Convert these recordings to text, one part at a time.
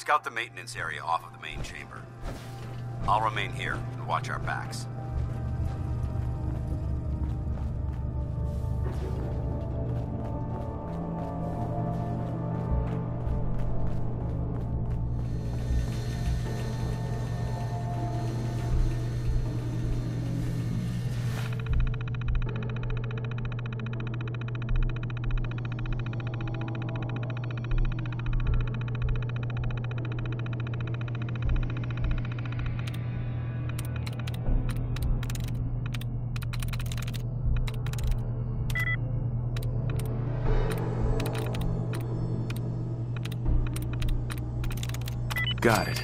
Scout the maintenance area off of the main chamber. I'll remain here and watch our backs. Got it.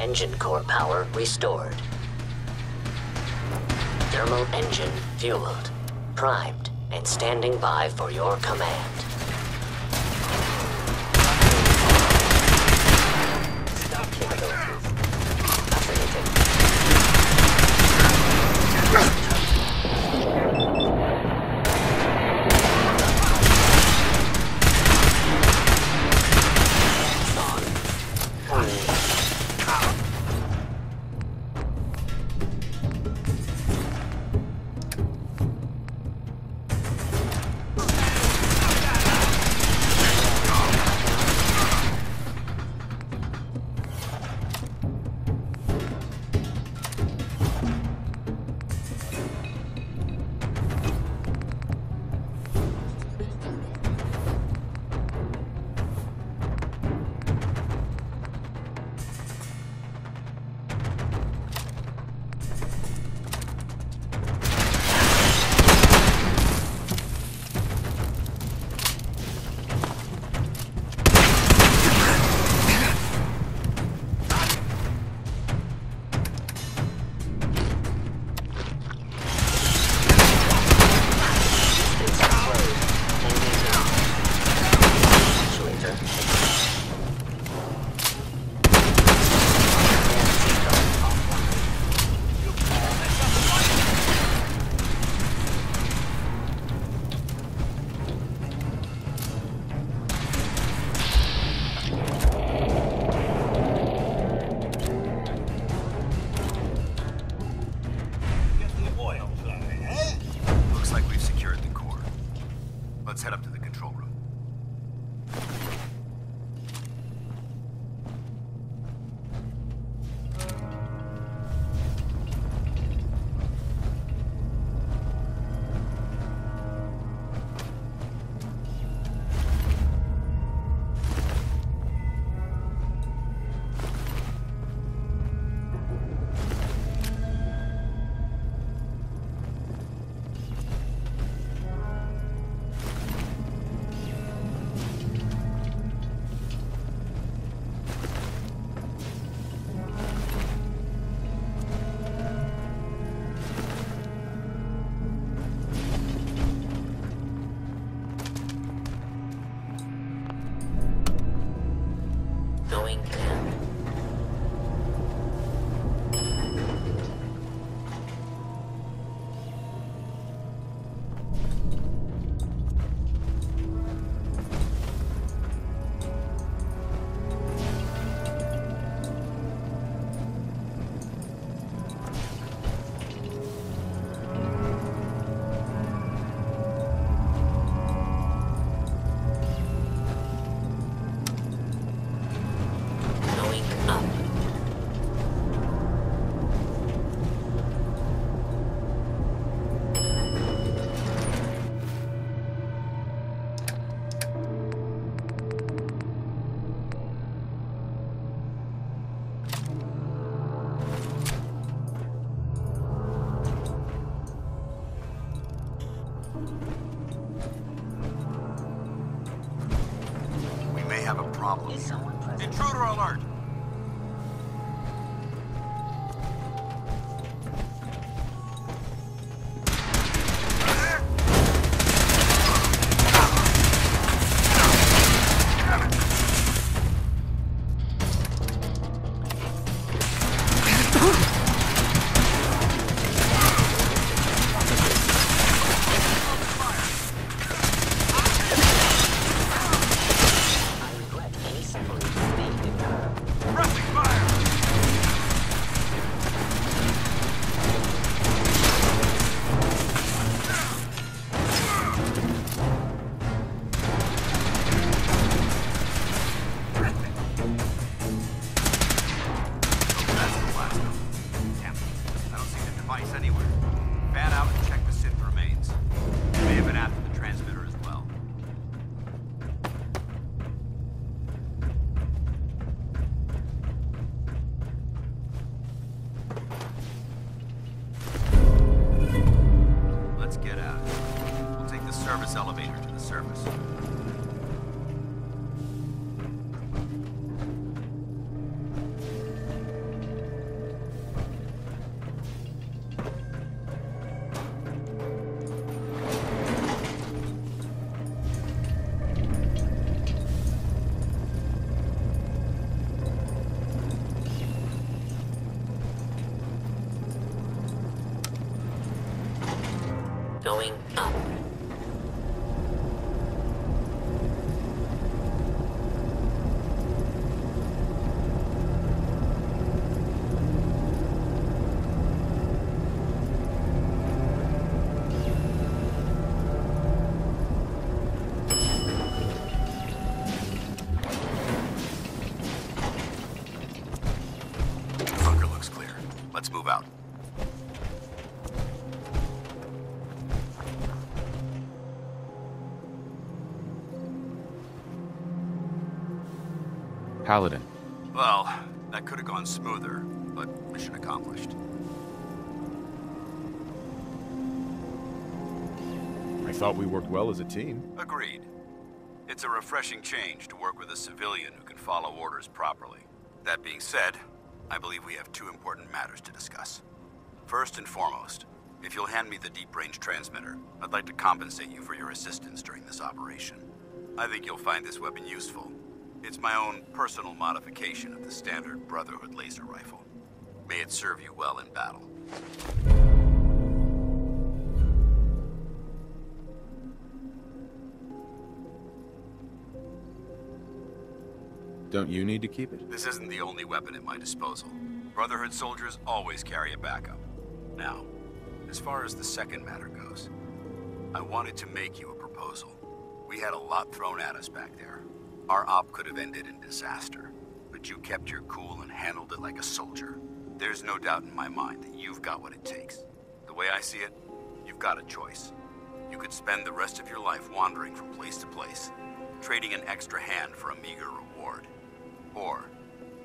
Engine core power restored. Thermal engine fueled, primed, and standing by for your command. Intruder alert! Service elevator to the surface. Going up. Paladin. Well, that could have gone smoother, but mission accomplished. I thought we worked well as a team. Agreed. It's a refreshing change to work with a civilian who can follow orders properly. That being said, I believe we have two important matters to discuss. First and foremost, if you'll hand me the deep range transmitter, I'd like to compensate you for your assistance during this operation. I think you'll find this weapon useful. It's my own personal modification of the standard Brotherhood laser rifle. May it serve you well in battle. Don't you need to keep it? This isn't the only weapon at my disposal. Brotherhood soldiers always carry a backup. Now, as far as the second matter goes, I wanted to make you a proposal. We had a lot thrown at us back there. Our op could have ended in disaster, but you kept your cool and handled it like a soldier. There's no doubt in my mind that you've got what it takes. The way I see it, you've got a choice. You could spend the rest of your life wandering from place to place, trading an extra hand for a meager reward. Or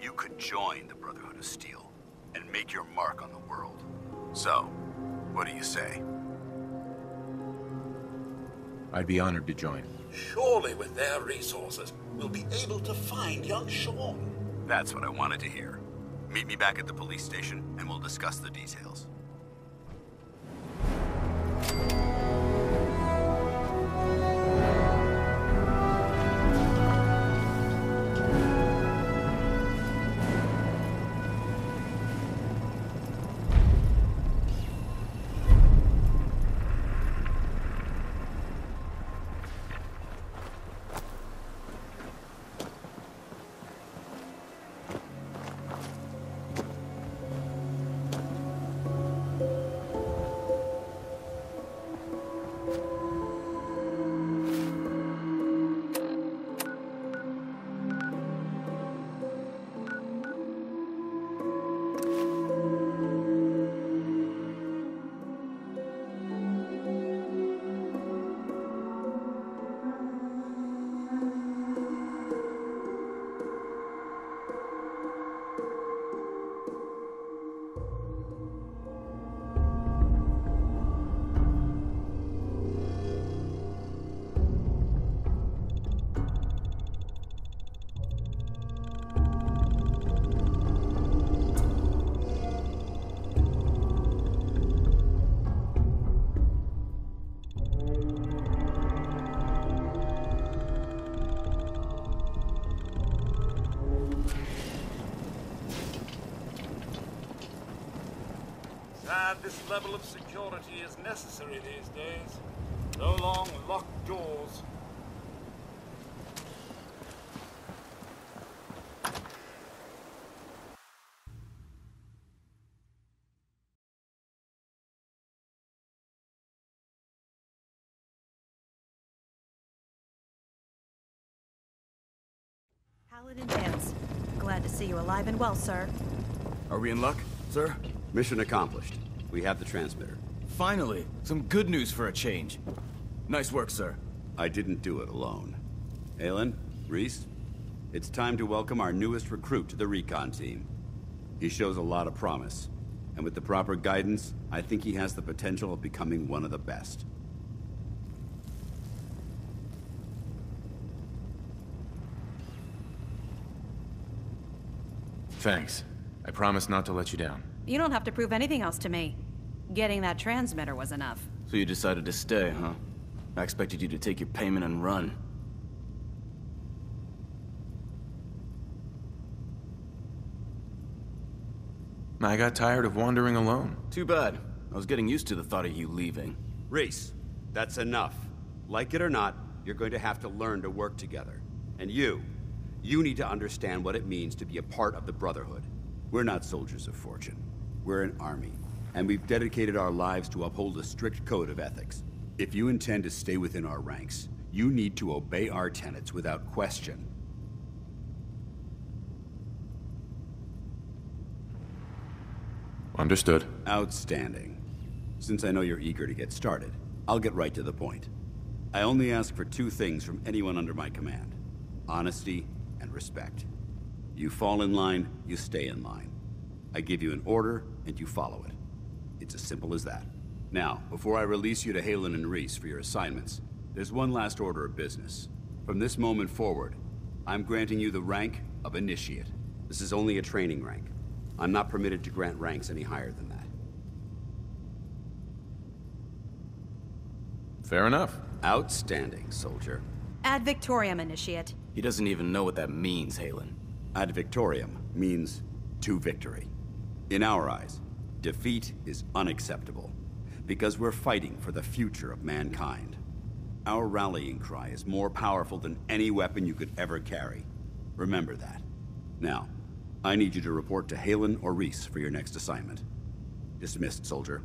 you could join the Brotherhood of Steel and make your mark on the world. So, what do you say? I'd be honored to join. Surely, with their resources, we'll be able to find young Shaun. That's what I wanted to hear. Meet me back at the police station and we'll discuss the details. this level of security is necessary these days. No long locked doors. Paladin Danse, glad to see you alive and well, sir. Are we in luck, sir? Mission accomplished. We have the transmitter. Finally, some good news for a change. Nice work, sir. I didn't do it alone. Haylen, Rhys, it's time to welcome our newest recruit to the recon team. He shows a lot of promise, and with the proper guidance, I think he has the potential of becoming one of the best. Thanks. I promise not to let you down. You don't have to prove anything else to me. Getting that transmitter was enough. So you decided to stay, huh? I expected you to take your payment and run. I got tired of wandering alone. Too bad. I was getting used to the thought of you leaving. Rhys, that's enough. Like it or not, you're going to have to learn to work together. And you, you need to understand what it means to be a part of the Brotherhood. We're not soldiers of fortune. We're an army. And we've dedicated our lives to uphold a strict code of ethics. If you intend to stay within our ranks, you need to obey our tenets without question. Understood. Outstanding. Since I know you're eager to get started, I'll get right to the point. I only ask for two things from anyone under my command. Honesty and respect. You fall in line, you stay in line. I give you an order, and you follow it. It's as simple as that. Now, before I release you to Haylen and Rhys for your assignments, there's one last order of business. From this moment forward, I'm granting you the rank of Initiate. This is only a training rank. I'm not permitted to grant ranks any higher than that. Fair enough. Outstanding, soldier. Ad Victoriam, Initiate. He doesn't even know what that means, Haylen. Ad Victoriam means to victory. In our eyes, defeat is unacceptable, because we're fighting for the future of mankind. Our rallying cry is more powerful than any weapon you could ever carry. Remember that. Now, I need you to report to Haylen or Rhys for your next assignment. Dismissed, soldier.